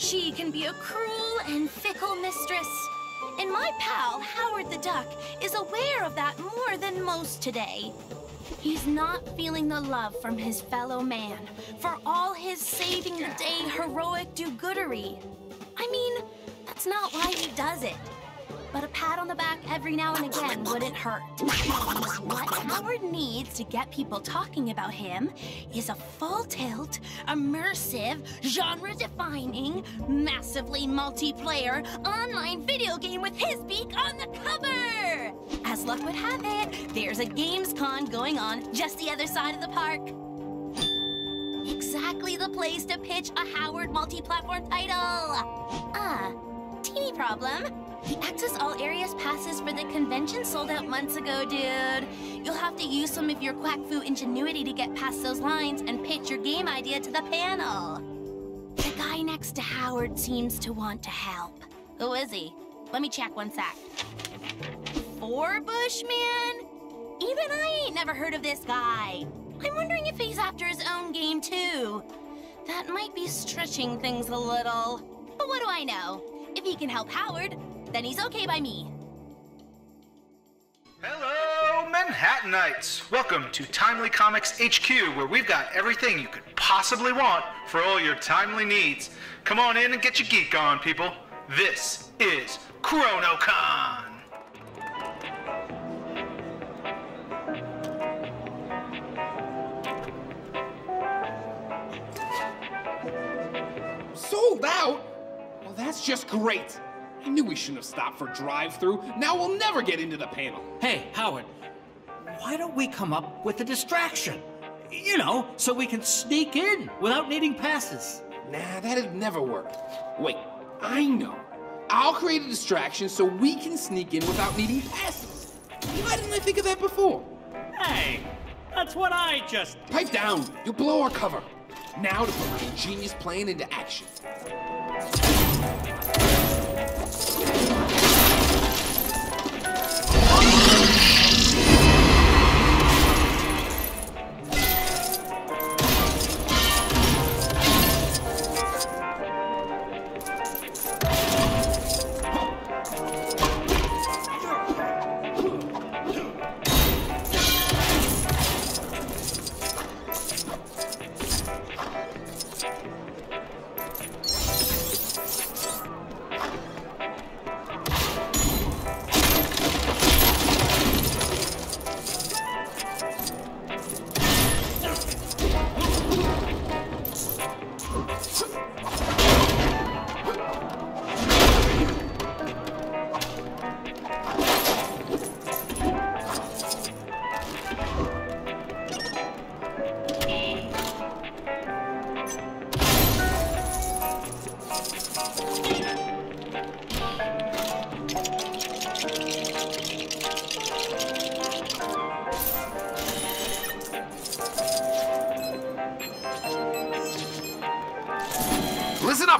She can be a cruel and fickle mistress. And my pal, Howard the Duck, is aware of that more than most today. He's not feeling the love from his fellow man for all his saving the day heroic do-goodery. I mean, that's not why he does it. But a pat on the back every now and again wouldn't hurt. What Howard needs to get people talking about him is a full-tilt, immersive, genre-defining, massively multiplayer online video game with his beak on the cover! As luck would have it, there's a Gamescon going on just the other side of the park. Exactly the place to pitch a Howard multi-platform title. Ah, teeny problem. The Access All Areas passes for the convention sold out months ago, dude. You'll have to use some of your quack fu ingenuity to get past those lines and pitch your game idea to the panel. The guy next to Howard seems to want to help. Who is he? Let me check one sec. Forbush Man? Even I ain't never heard of this guy. I'm wondering if he's after his own game, too. That might be stretching things a little. But what do I know? If he can help Howard, then he's okay by me. Hello, Manhattanites! Welcome to Timely Comics HQ, where we've got everything you could possibly want for all your timely needs. Come on in and get your geek on, people. This is ChronoCon! Sold out? Well, that's just great. I knew we shouldn't have stopped for drive-through. Now we'll never get into the panel. Hey, Howard, why don't we come up with a distraction? You know, so we can sneak in without needing passes. Nah, that'd never work. Wait, I know. I'll create a distraction so we can sneak in without needing passes. Why didn't I think of that before? Hey, that's what I just. Pipe down. You'll blow our cover. Now to put my ingenious plan into action.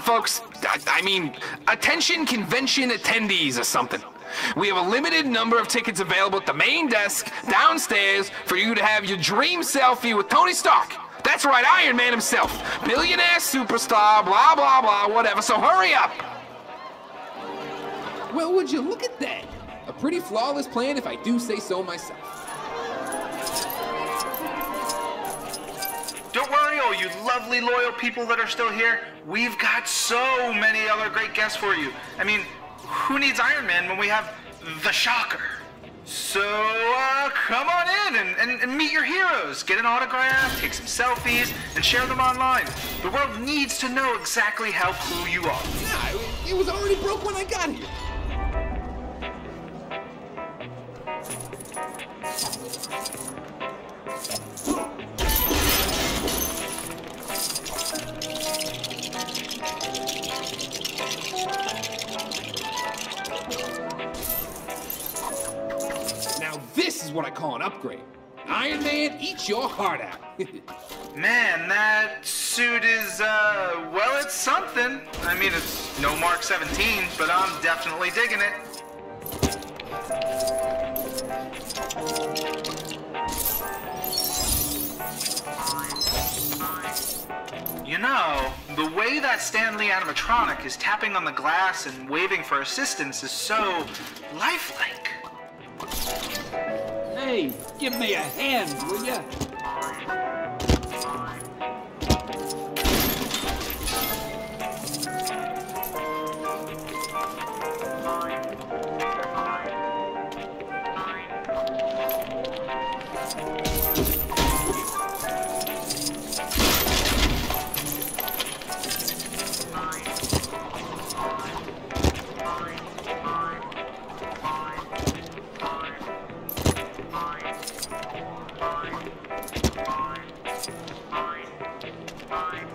Folks. I, I mean, attention convention attendees or something. We have a limited number of tickets available at the main desk downstairs for you to have your dream selfie with Tony Stark. That's right, Iron Man himself. Billionaire superstar, blah, blah, blah, whatever. So hurry up. Well, would you look at that? A pretty flawless plan if I do say so myself. Don't worry, all you lovely, loyal people that are still here. We've got so many other great guests for you. I mean, who needs Iron Man when we have the Shocker? So, uh, come on in and, and, and meet your heroes. Get an autograph, take some selfies, and share them online. The world needs to know exactly how cool you are. Nah, it was already broke when I got here. Is what I call an upgrade. Iron Man, eat your heart out. Man, that suit is, uh, well, it's something. I mean, it's no Mark 17, but I'm definitely digging it. You know, the way that Stan Lee animatronic is tapping on the glass and waving for assistance is so lifelike. Hey, give me a hand, will ya? Boy,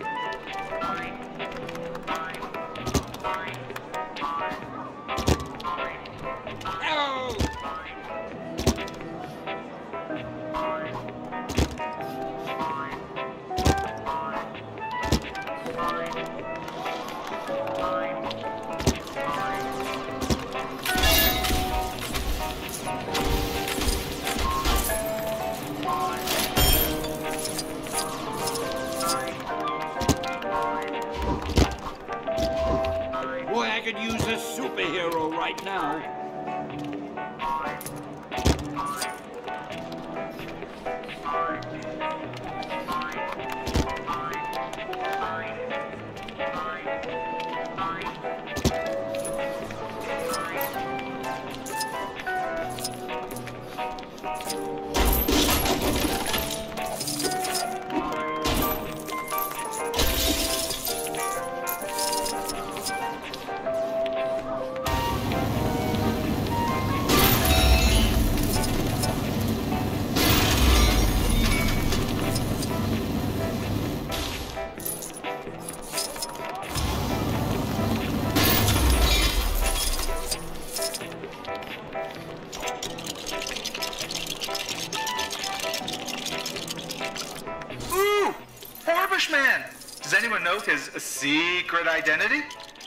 his secret identity?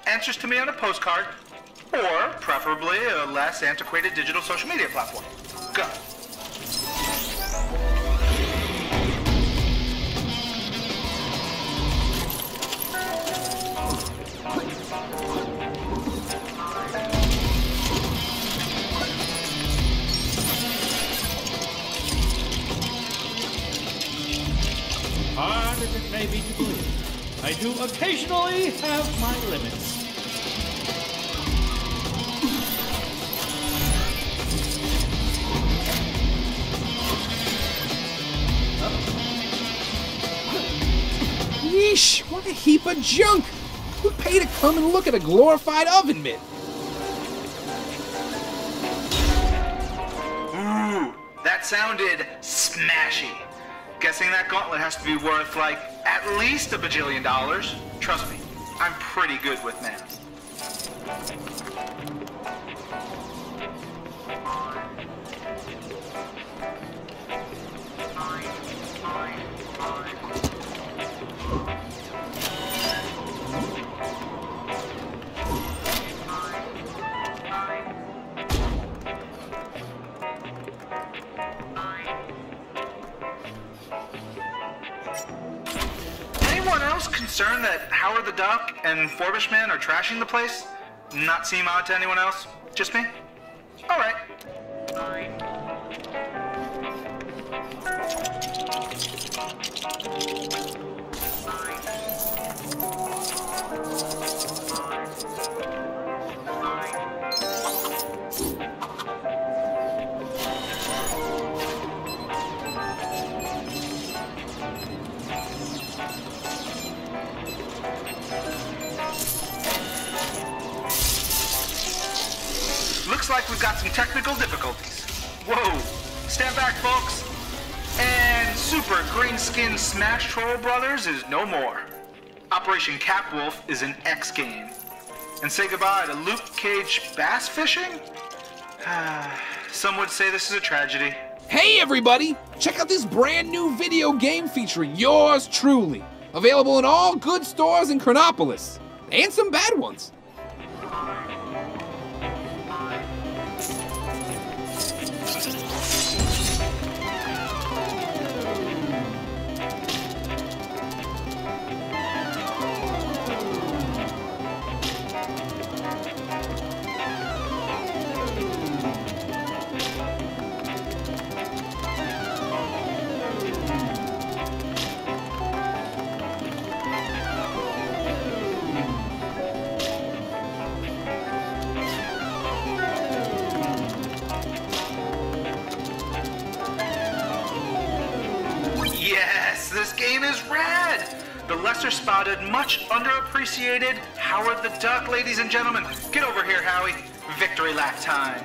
Answers to me on a postcard, or preferably a less antiquated digital social media platform. Go. Hard as it may be to believe, I do occasionally have my limits. Yeesh, what a heap of junk! Who'd pay to come and look at a glorified oven mitt? Ooh, that sounded smashy. Guessing that gauntlet has to be worth like at least a bajillion dollars. Trust me, I'm pretty good with math. That Howard the Duck and Forbush Man are trashing the place? Not seem odd to anyone else? Just me? Looks like we've got some technical difficulties. Whoa! Stand back, folks! And Super Green Skin Smash Troll Brothers is no more. Operation Catwolf is an X game. And say goodbye to Luke Cage bass fishing? Some would say this is a tragedy. Hey everybody! Check out this brand new video game featuring yours truly. Available in all good stores in Chronopolis. And some bad ones. The lesser spotted, much underappreciated Howard the Duck, ladies and gentlemen. Get over here, Howie. Victory lap time.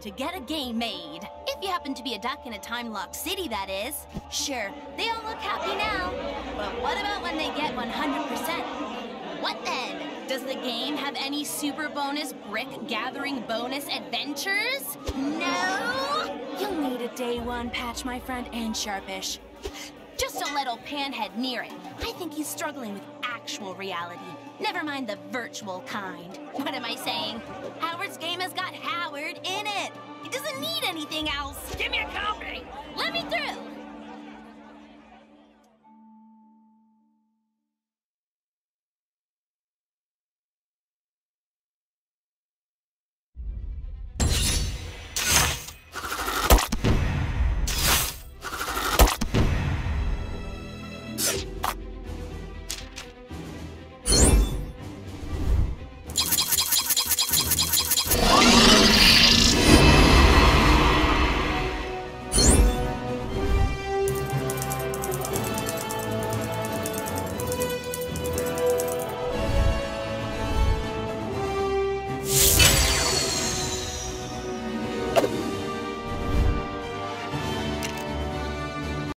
To get a game made. If you happen to be a duck in a time-locked city, that is. Sure, they all look happy now. But what about when they get 100%? What then? Does the game have any super bonus brick gathering bonus adventures? No? You'll need a day one patch, my friend, and sharpish. Just don't let old panhead near it. I think he's struggling with actual reality. Never mind the virtual kind. What am I saying? Howard's game has got Howard in it. It doesn't need anything else. Give me a through.